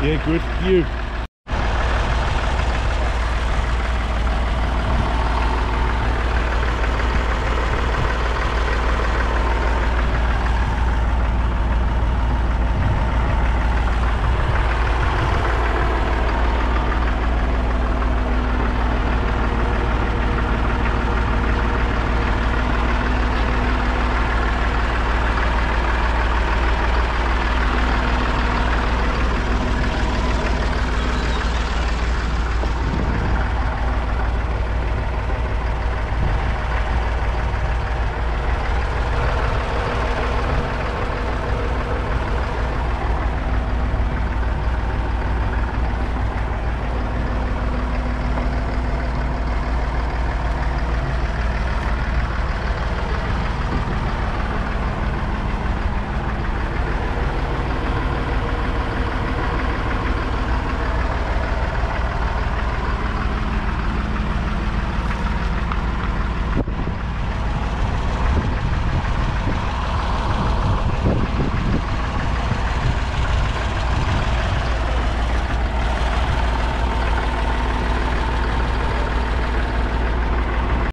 Yeah, good. You?